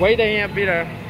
way they ain't be there.